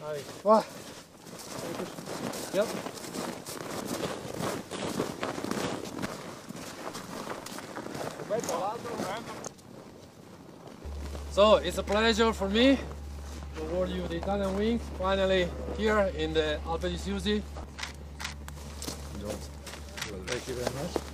Dai. Va. Yep. So it's a pleasure for me to award you the Italian wing finally here in the Alpe di Siusi. Thank you very much.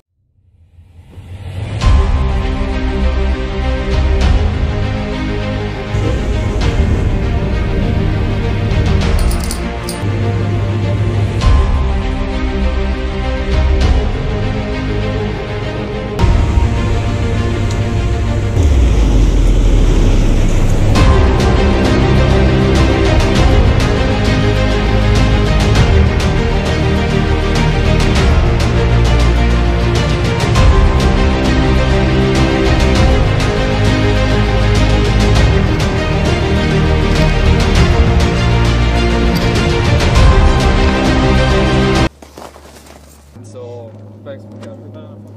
ben,